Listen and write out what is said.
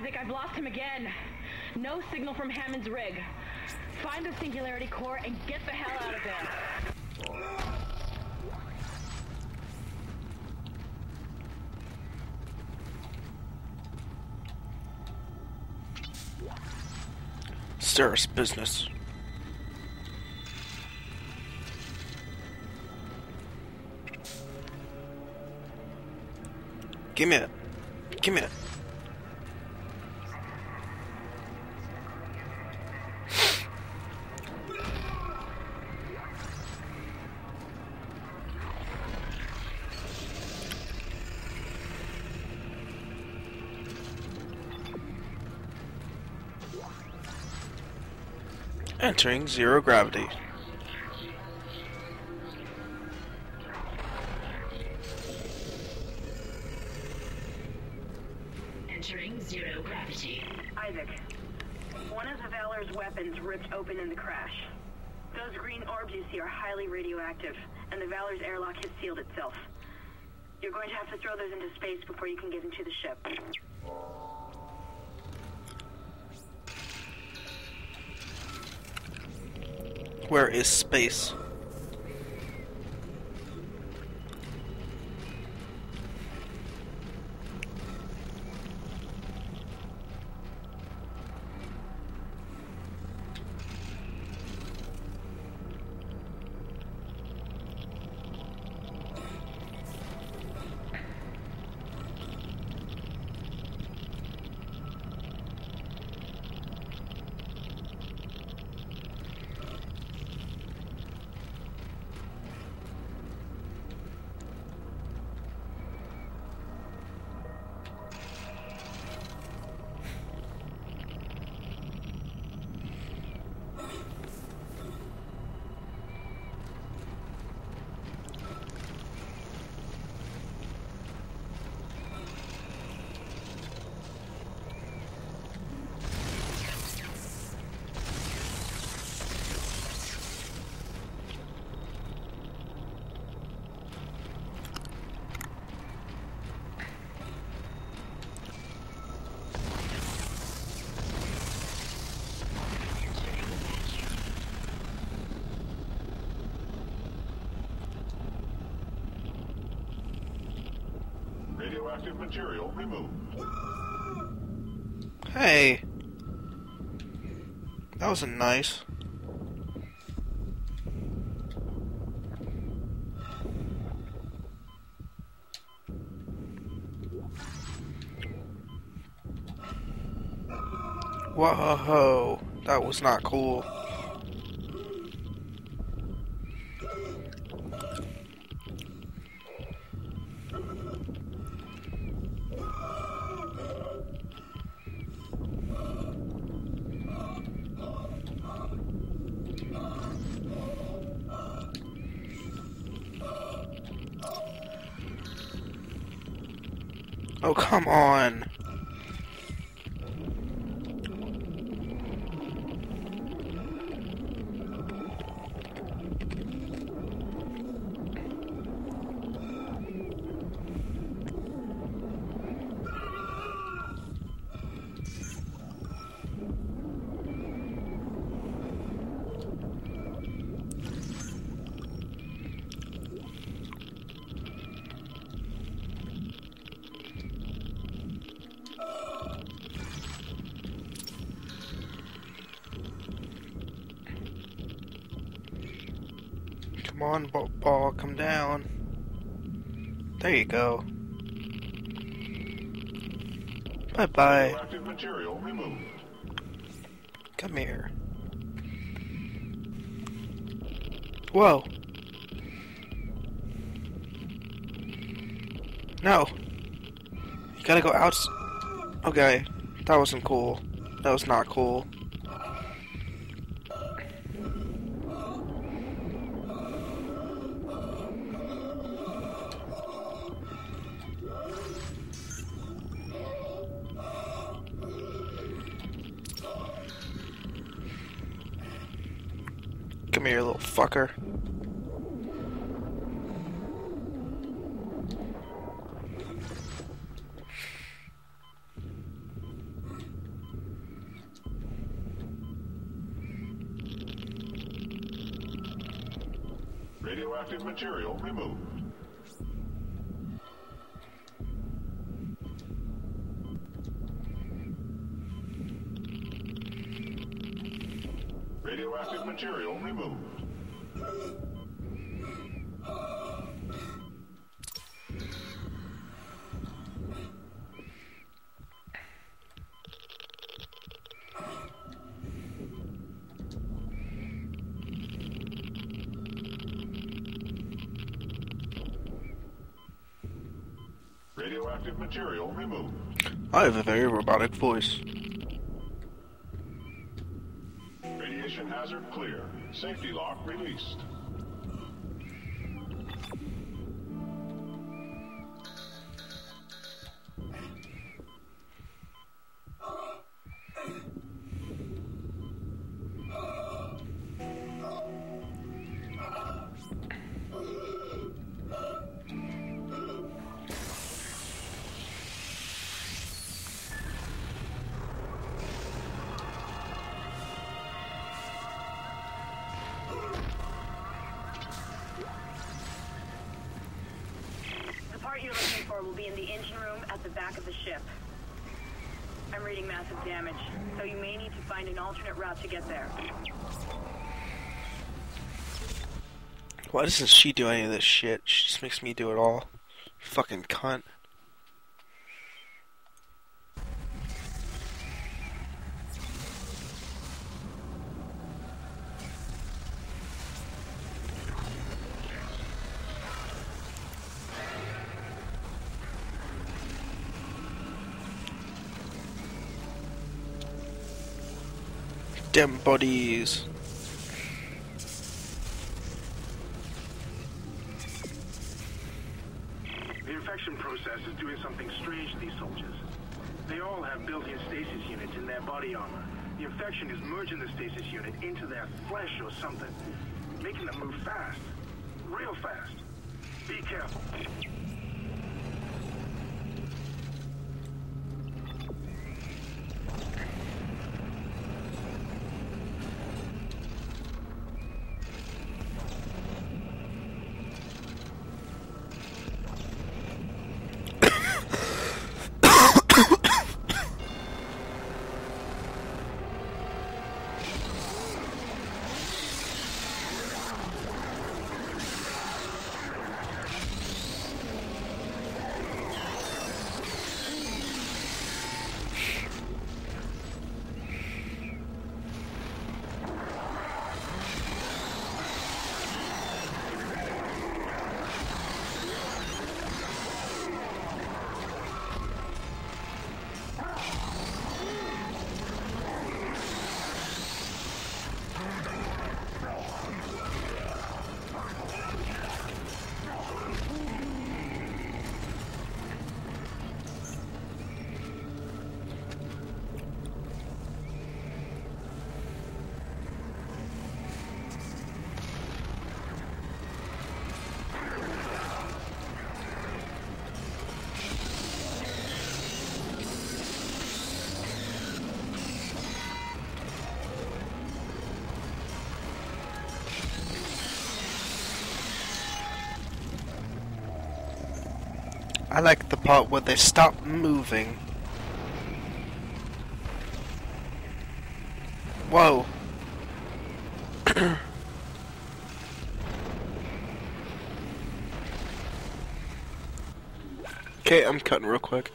Isaac, I've lost him again. No signal from Hammond's rig. Find the Singularity Core and get the hell out of there. Serious business. Give me it. Give me it. Entering zero gravity. Entering zero gravity. Isaac, one of the Valor's weapons ripped open in the crash. Those green orbs you see are highly radioactive, and the Valor's airlock has sealed itself. You're going to have to throw those into space before you can get into the ship. Where is space? Radioactive material removed. Hey. That wasn't nice. Whoa, ho! that was not cool. Oh, come on. Come on, ball, come down. There you go. Bye bye. Material. Come here. Whoa. No. You gotta go out. Okay. That wasn't cool. That was not cool. Come here, little fucker. Radioactive material removed. Radioactive material removed. Radioactive material removed. I have a very robotic voice. Radiation hazard clear. Safety lock released. Back of the ship. I'm reading massive damage, so you may need to find an alternate route to get there. Why doesn't she do any of this shit? She just makes me do it all. Fucking cunt. Dem bodies. The infection process is doing something strange to these soldiers. They all have built-in stasis units in their body armor. The infection is merging the stasis unit into their flesh or something, making them move fast. Real fast. Be careful. I like the part where they stop moving. Whoa. okay, I'm cutting real quick.